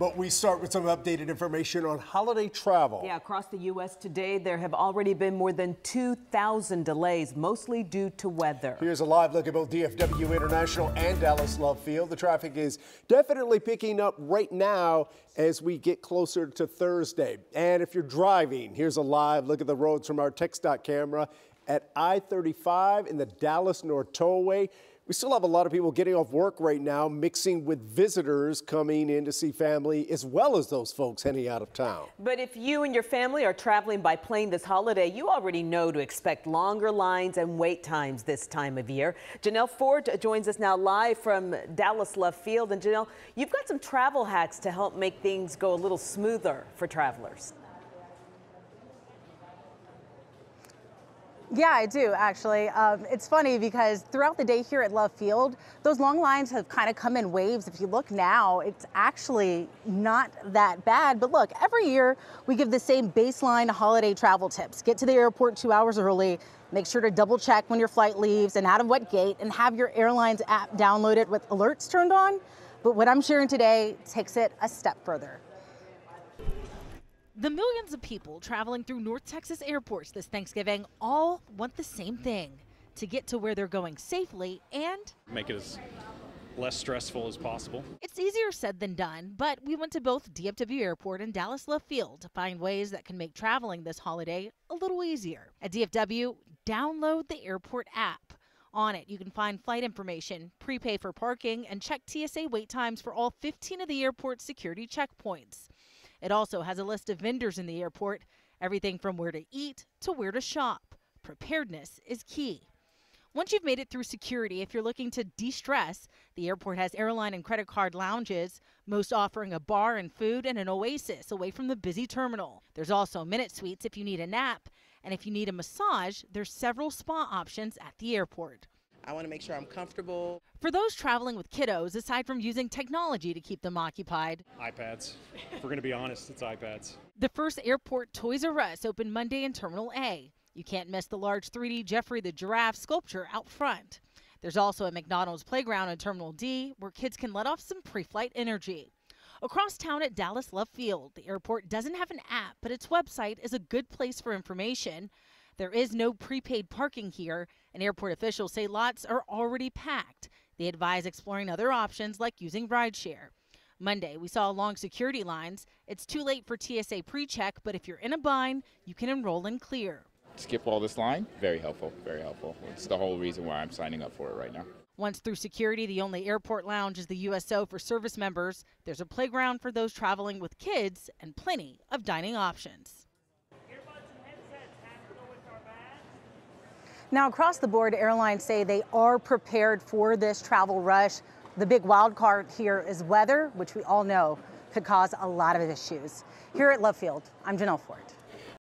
But we start with some updated information on holiday travel. Yeah, across the U.S. today, there have already been more than 2,000 delays, mostly due to weather. Here's a live look at both DFW International and Dallas Love Field. The traffic is definitely picking up right now as we get closer to Thursday. And if you're driving, here's a live look at the roads from our TxDOT camera at I-35 in the Dallas North Tollway. We still have a lot of people getting off work right now, mixing with visitors coming in to see family, as well as those folks heading out of town. But if you and your family are traveling by plane this holiday, you already know to expect longer lines and wait times this time of year. Janelle Ford joins us now live from Dallas Love Field. And Janelle, you've got some travel hacks to help make things go a little smoother for travelers. Yeah, I do actually. Um, it's funny because throughout the day here at Love Field, those long lines have kind of come in waves. If you look now, it's actually not that bad. But look, every year we give the same baseline holiday travel tips. Get to the airport two hours early. Make sure to double check when your flight leaves and out of what gate and have your airline's app downloaded with alerts turned on. But what I'm sharing today takes it a step further. The millions of people traveling through North Texas airports this Thanksgiving all want the same thing to get to where they're going safely and make it as less stressful as possible. It's easier said than done, but we went to both DFW Airport and Dallas Love Field to find ways that can make traveling this holiday a little easier. At DFW, download the airport app. On it, you can find flight information, prepay for parking, and check TSA wait times for all 15 of the airport's security checkpoints. It also has a list of vendors in the airport, everything from where to eat to where to shop. Preparedness is key. Once you've made it through security, if you're looking to de stress, the airport has airline and credit card lounges, most offering a bar and food and an oasis away from the busy terminal. There's also Minute Suites if you need a nap, and if you need a massage, there's several spa options at the airport. I want to make sure I'm comfortable. For those traveling with kiddos, aside from using technology to keep them occupied, iPads. If we're going to be honest, it's iPads. The first airport Toys R Us opened Monday in Terminal A. You can't miss the large 3D Jeffrey the Giraffe sculpture out front. There's also a McDonald's playground in Terminal D where kids can let off some pre flight energy. Across town at Dallas Love Field, the airport doesn't have an app, but its website is a good place for information. There is no prepaid parking here, and airport officials say lots are already packed. They advise exploring other options like using rideshare. Monday, we saw long security lines. It's too late for TSA pre check, but if you're in a bind, you can enroll and clear. Skip all this line, very helpful, very helpful. It's the whole reason why I'm signing up for it right now. Once through security, the only airport lounge is the USO for service members. There's a playground for those traveling with kids and plenty of dining options. Now, across the board, airlines say they are prepared for this travel rush. The big wild card here is weather, which we all know could cause a lot of issues. Here at Love Field, I'm Janelle Ford.